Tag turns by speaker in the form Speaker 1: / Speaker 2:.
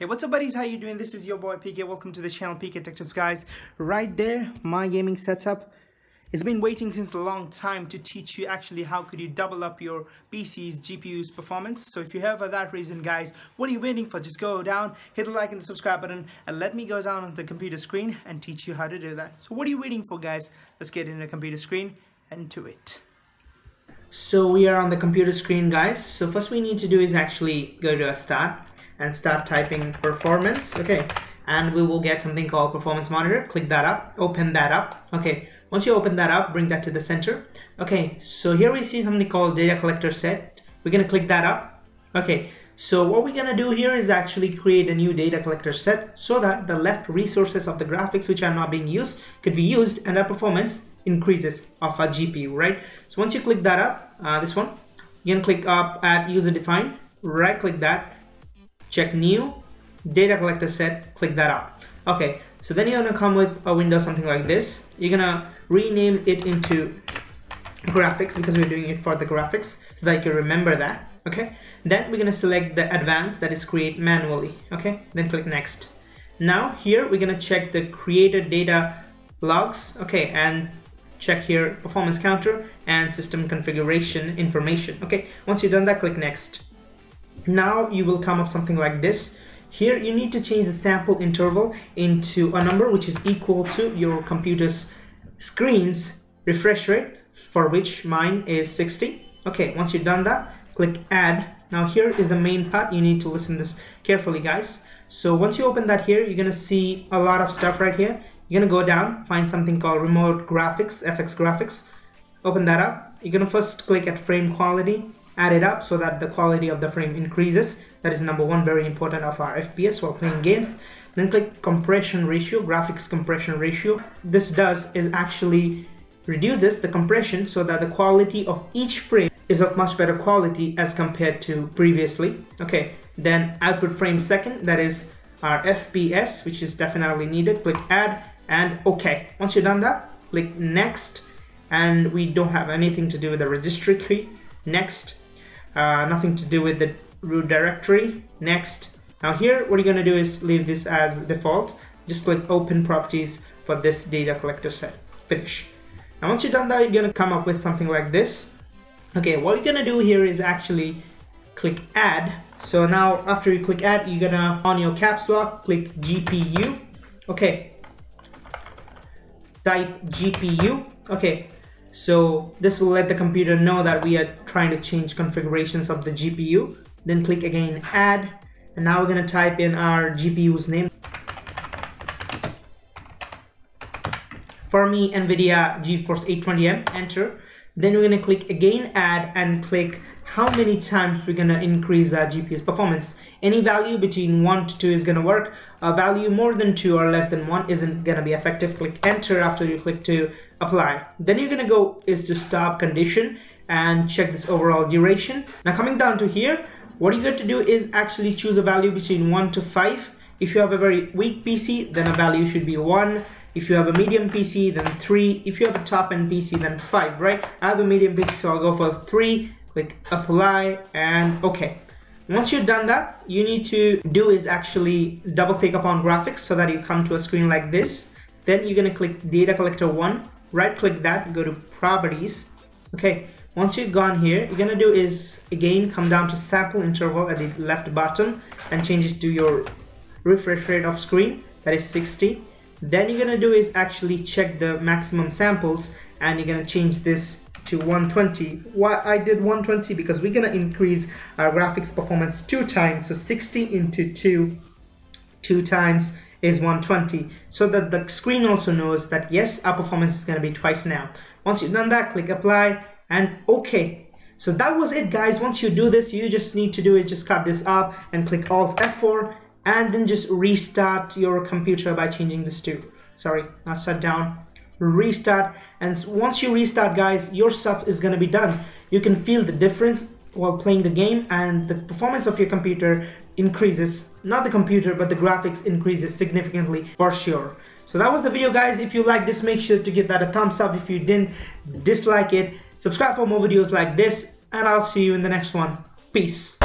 Speaker 1: Hey, what's up buddies? How you doing? This is your boy PK. Welcome to the channel PK Tech Tips guys. Right there, my gaming setup. It's been waiting since a long time to teach you actually how could you double up your PC's GPU's performance. So if you have for that reason guys, what are you waiting for? Just go down, hit the like and the subscribe button and let me go down on the computer screen and teach you how to do that. So what are you waiting for guys? Let's get in the computer screen and to it. So we are on the computer screen guys. So first we need to do is actually go to a start and start typing performance. Okay and we will get something called performance monitor. Click that up open that up. Okay once you open that up bring that to the center. Okay so here we see something called data collector set. We're gonna click that up. Okay so what we're gonna do here is actually create a new data collector set so that the left resources of the graphics which are not being used could be used and our performance increases of our GPU right? So once you click that up uh, this one you can click up at user defined right click that check new data collector set click that up okay so then you're gonna come with a window something like this. You're gonna rename it into graphics because we're doing it for the graphics so that you remember that okay? Then we're gonna select the advanced that is create manually okay? Then click next. Now here we're gonna check the created data logs okay and check here performance counter and system configuration information okay? Once you've done that click next now you will come up something like this. Here you need to change the sample interval into a number which is equal to your computer's screen's refresh rate for which mine is 60 okay once you've done that click add. Now here is the main part. You need to listen this carefully guys. So once you open that here you're gonna see a lot of stuff right here. You're gonna go down find something called remote graphics fx graphics. Open that up. You're gonna first click at frame quality add it up so that the quality of the frame increases. That is number one very important of our fps while playing games. Then click compression ratio graphics compression ratio. This does is actually reduces the compression so that the quality of each frame is of much better quality as compared to previously. Okay then output frame second that is our fps which is definitely needed. Click add and okay. Once you're done that click next. And we don't have anything to do with the registry key. Next uh, nothing to do with the root directory. Next. Now here what you're to do is leave this as default. Just click open properties for this data collector set. Finish. Now once you're done that you're to come up with something like this. Okay what you're to do here is actually click add. So now after you click add you're gonna on your caps lock click GPU okay. Type GPU okay so this will let the computer know that we are trying to change configurations of the GPU. Then click again add and now we're going to type in our GPU's name. For me NVIDIA GeForce 820M enter. Then we're going to click again add and click how many times we're going to increase our GPU's performance. Any value between 1 to 2 is going to work. A value more than 2 or less than 1 isn't going to be effective. Click enter after you click to apply. Then you're going to go is to stop condition and check this overall duration. Now coming down to here, what you're going to do is actually choose a value between 1 to 5. If you have a very weak PC, then a value should be 1. If you have a medium PC, then 3. If you have a top-end PC, then 5, right? I have a medium PC, so I'll go for 3 click apply and okay. Once you've done that you need to do is actually double click upon graphics so that you come to a screen like this. Then you're going to click data collector 1 right click that go to properties. Okay once you've gone here you're going to do is again come down to sample interval at the left bottom and change it to your refresh rate of screen that is 60 then you're going to do is actually check the maximum samples and you're going to change this to 120. Why I did 120 because we're gonna increase our graphics performance two times. So 60 into two, two times is 120. So that the screen also knows that yes, our performance is gonna be twice now. Once you've done that, click apply and okay. So that was it guys. Once you do this, you just need to do is just cut this up and click Alt F4 and then just restart your computer by changing this to, sorry, not shut down, restart and once you restart guys your sub is going to be done. You can feel the difference while playing the game and the performance of your computer increases. Not the computer but the graphics increases significantly for sure. So that was the video guys. If you like this make sure to give that a thumbs up. If you didn't dislike it. Subscribe for more videos like this and i'll see you in the next one. Peace